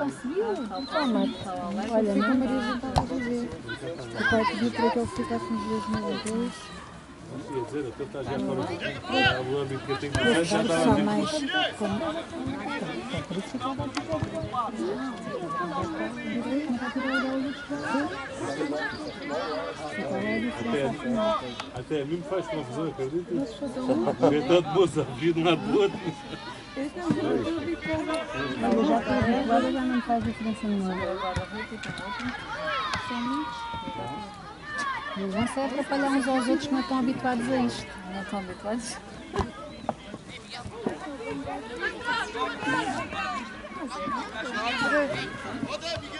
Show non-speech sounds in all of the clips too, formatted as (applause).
conseguiu. Toma. Olha, nem a Maria já estava a dizer. O pai pediu para que ele ficasse uns dois meses dois. Ia dizer, até está já fora do âmbito que eu tenho que já estava a ver. mais. Como... É por isso a. Até, até a mim me faz confusão, acredita? Ver tanto moça vir de um lado do outro. Olha, já não faz diferença nenhuma. Eles vão só atrapalhar uns aos outros que não estão habituados a isto. Não estão habituados? Isso cada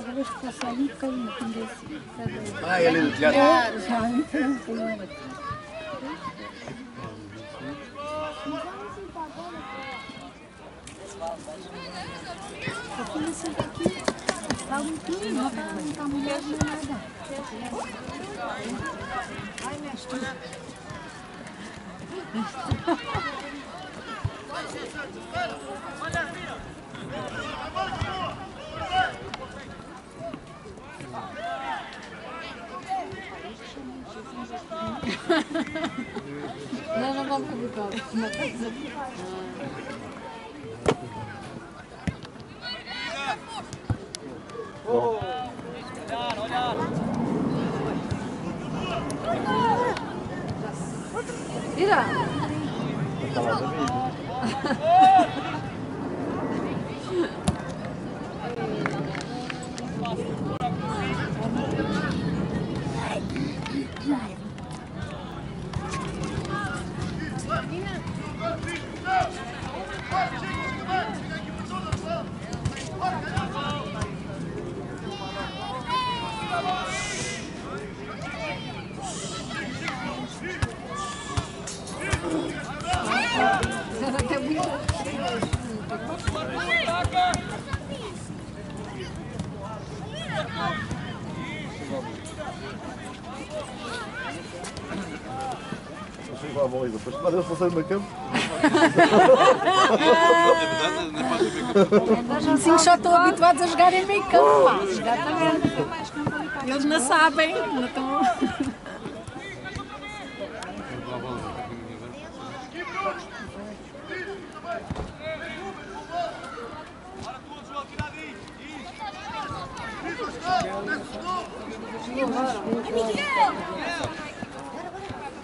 vez que cai um bocadinho sabe? Ah, ele do telhado. Já, já, então, um bocadinho aqui. Aqui nesse daqui, está um pouquinho, não está não está molhado nem nada. Não, não vamos habituar. Não estamos Mira! Eles passarem no campo, Os vizinhos só estão habituados a jogar em meio campo, pá. Exatamente. Eles não sabem. Não estão... Não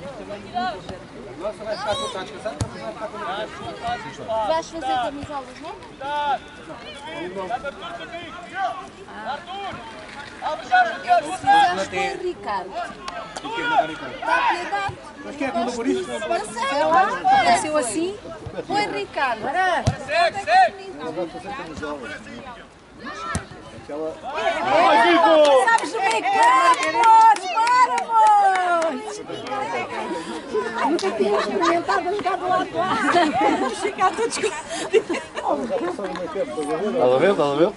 isto dá já espaço. Vais fazer camisolas, não é? Foi o Ricardo. Dá piedade. mas quem é que mandou por isso? Sei. Aconteceu assim. Foi Ricardo. Vai fazer camisola. Aquela. Sabes do meio Para! Nunca tinha experimentado a jogar do lado de lá. Vamos ficar todos com... Estás a ver? Estás a ver?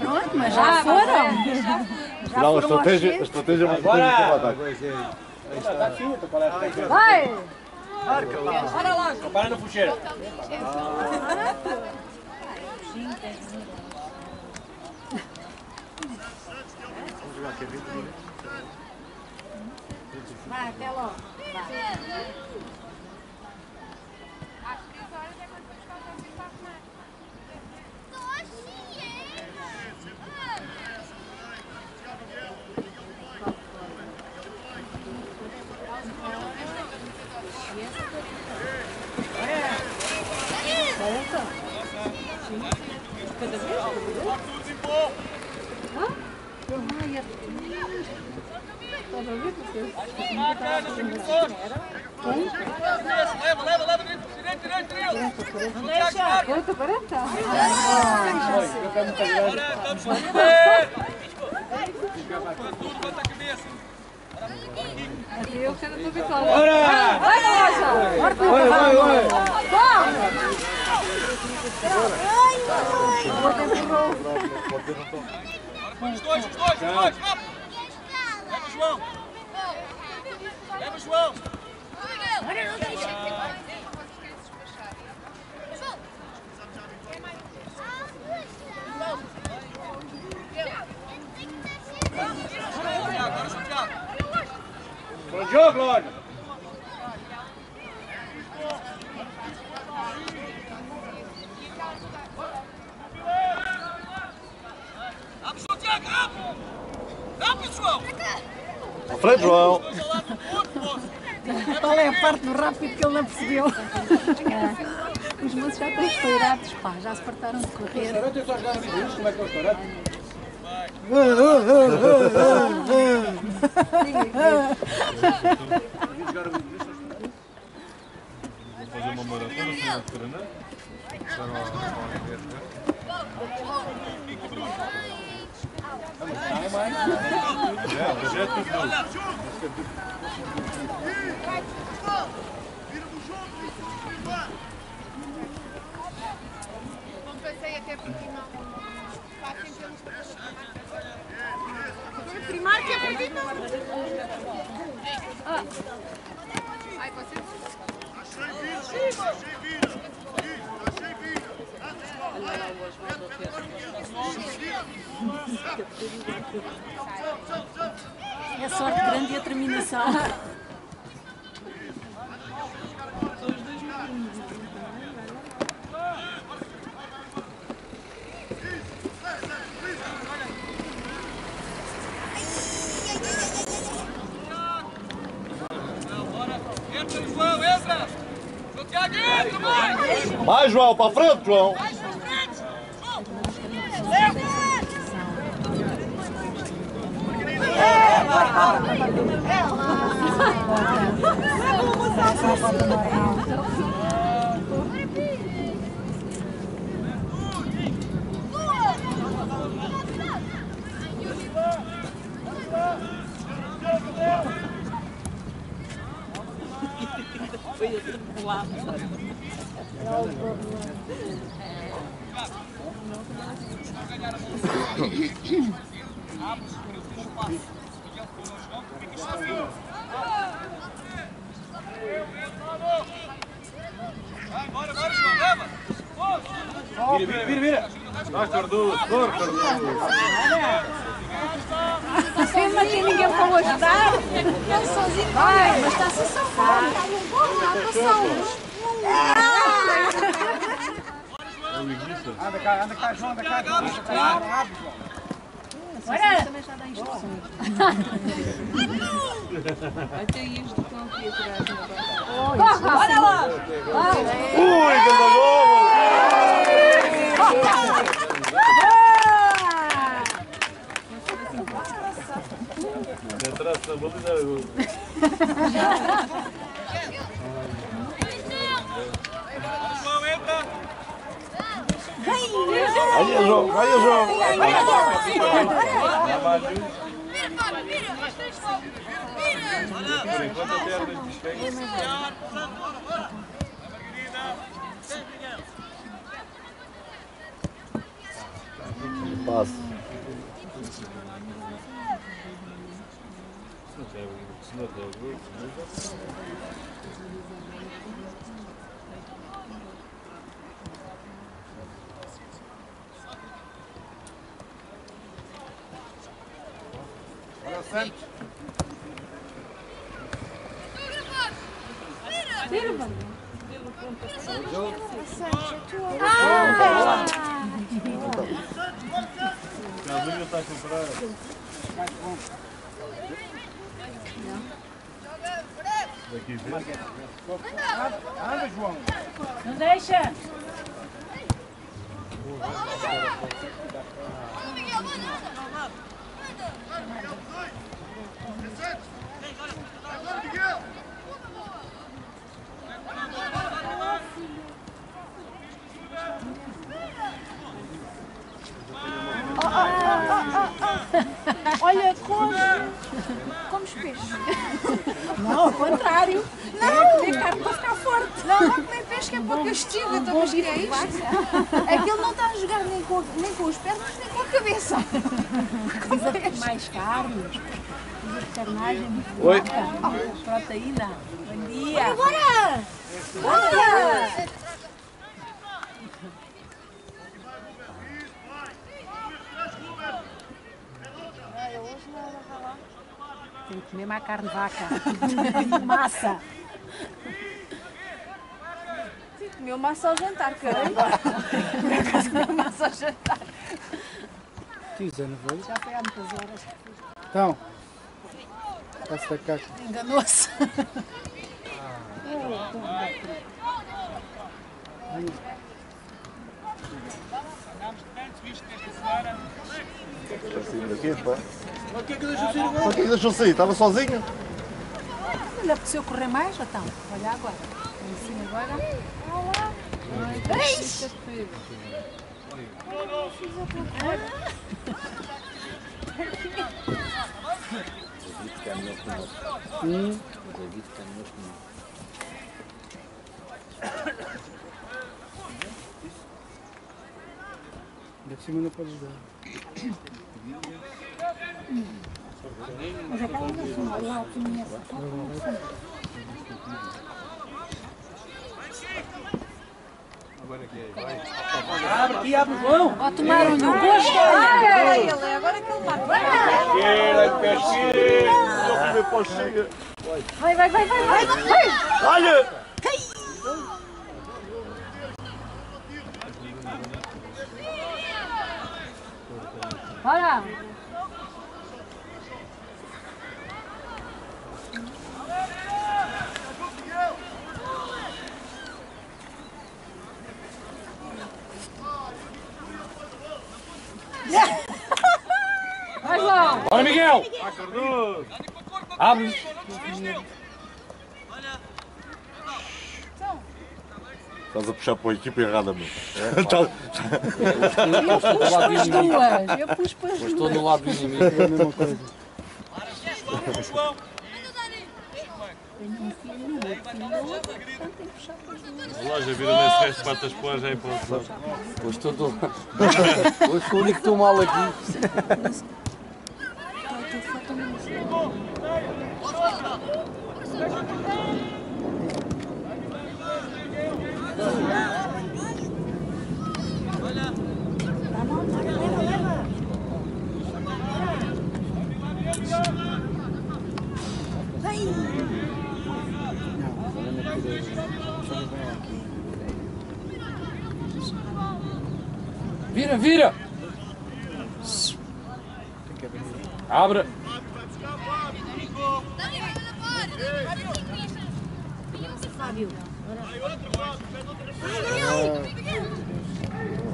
Pronto, mas já foram. Não, a estratégia, a estratégia é uma estratégia para o lá, quer? Vai, até logo. Vai. Horas é quando vamos fazer o pipa Conta. Sim. Cada vez. Tudo em pouco. Estava a ver? Leva, leva, leva, direito, direito, direito. Deixa. 40, 40? Agora estamos a ver. Tudo quanto a cabeça. Eu quero tua vitória. Bora! Vai, Rosa! Bora, Vai, vai, vai! Os dois, os dois, os dois. Vamos. Leva, João. Leva, João. Santiago, agora Santiago. Bom jogo, Lório! Frente, João! Qual é a parte do rápido que ele não percebeu? Os moços já estão estourados, pá, já se fartaram de correr. Eu só jogar no como é que é o restaurante? Fazer uma maratona sem a Paraná. É, o projeto é tudo. Não passei até porque não. Passem pelos Primário que é para. É sorte grande e a terminação. Entra, João, entra. Santiago, entra, mais. Vai, João, para a frente, João! Vai, bora, bora, João, leva. Vira, vira, vira! Vai, Cardoso, corre, Cardoso. Não tem ninguém para o ajudar? Ele sozinho vai, mas está-se a safar. Está num bom, dá passá-los. É o Iguista. Anda cá, anda cá, João, anda cá, João, anda cá, rápido, João! Bora! Também já dá instruções. Olha lá! Ui, que gol! Atrás da bola e dá gol. João. Aí, João, aí, João! Vira, Fábio, vira. Mas tens fogo. Vira. Por enquanto a perna de despegue. Passa. Se não der gol, Santos! Casinha está a comprar. Daqui vê. Anda, João! Não deixa! Miguel, manda. Olha, como, como os (laughs) peixes. Não, ao contrário. Não! Comer carne para ficar forte. Não, não comer peixe que é para castigo. Então, mas que é isto? É que ele não está a jogar nem com, nem com os pernas nem com a cabeça. Precisa de mais carne. Carnagem. Oi. Proteína. Bom dia. Bora! Bora! Tem que comer mais carne de vaca. E massa. Comeu massa ao jantar, caramba. Por acaso comeu massa ao jantar. Tisa, não foi? Já foi há muitas horas. Então, está-se da caca. Enganou-se. Daqui, pá. Por que que deixou sair? Estava sozinho? Não lhe apeteceu correr mais, então? Olha agora. Em cima agora. De cima não podes dar. Mas aquela não Abre aqui, abre o João. Ó, tomaram-lhe o gosto. Olha ele, agora que ele mata. Pesqueira, pesqueira. Vai, vai, vai, vai. vai. Olha! Bora. Vai, João. Bora, Miguel. Abre. Estás a puxar para a equipa errada, meu. (laughs) Eu pus para as duas. Eu pus para as duas. Estou no lado do inimigo. É a mesma coisa. João. A loja vira nesse resto de patas pós aí para o outro lado. Hoje estou do... Hoje sou o único que estou mal aqui. Vira, vira! Abre!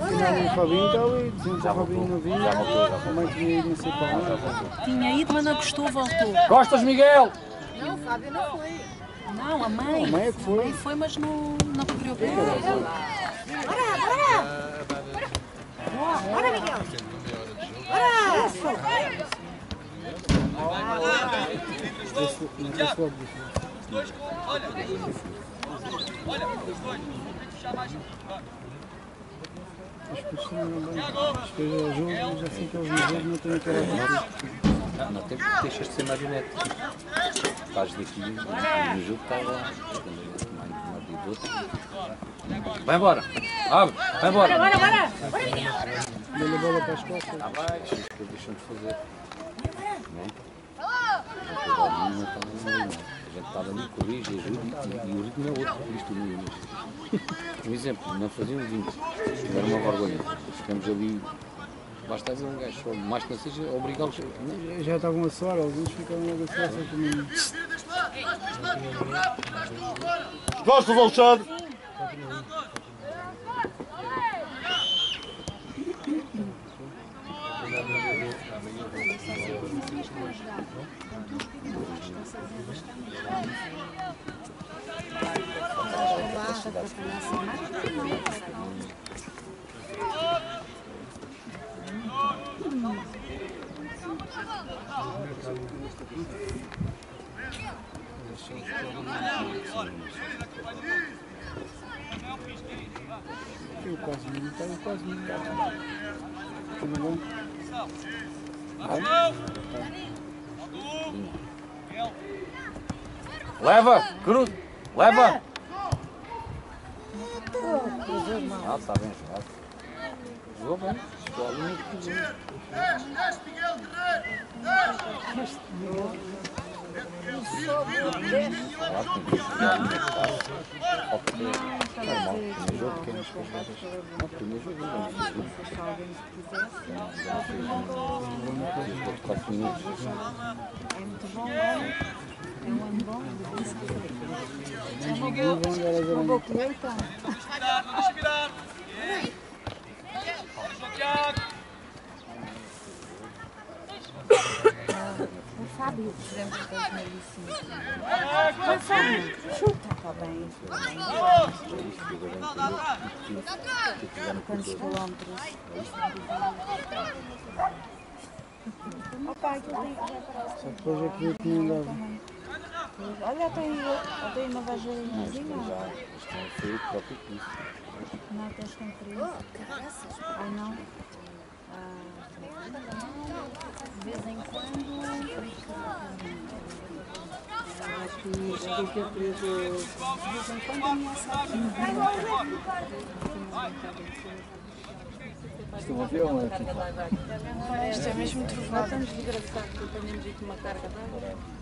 Afinal, o Fabinho está ali. Fabinho não vinha. Tinha ido não sei para onde. Tinha ido, mas não gostou, voltou. Costas, Miguel! Não, o Fábio não foi. Não, a mãe. A mãe é que foi. A mãe foi, mas não, não recolheu Não. Os dois com... Olha! Olha, os dois. Tem que puxar mais. As pessoas não dão. As coisas jogo, já sei que eles no jogo não têm aquela vontade. Não, tem, deixas de ser marionete. Estás daqui no jogo, está lá. Vai embora! Abre! Vai embora! Dá-lhe a bola para as costas. Deixas que deixam de fazer. Não é? A gente está ali, corrige, ajuda e, e o ritmo é outro. Isto no início. Um exemplo, não faziam 20. Era uma vergonha. Ficamos ali. Basta dizer um gajo, só mais que não seja, obrigá-los. Já- Já estavam a soar, alguns ficaram logo a soar, só que não. Costas, Alexandre! Eu quase militar, eu quase militar. Tudo bom? Leva! Cruz! Leva! Ah, tá bem jogado. Jogou bem. Jogou ali. Desce, desce, Miguel, guerreiro! No carro. Falta ter. Normal. Jogo que gente fez. Não, primeiro jogo a gente fez. Se alguém quisesse, Fez 4 minutos. é muito bom, é é um ano bom, se quiser. É uma E vão agora boa, ver uma boa colheita. Virar, não deixa virar! Deixa o Tiago! O de 2005. Mas Fábio, chuta, está bem. Quantos quilómetros? Opa, aquilo tem que já parece. Só depois é que eu que não dava. Olha, tem, tem uma isto não foi o próprio disse. Não tens com frio. Ai não. De vez em quando. Aqui, aqui que eu fiz. De vez em quando ameaça Isto é um avião, é. Isto é mesmo trovão. Estamos de engraçado que apanhamos aqui uma carga de água.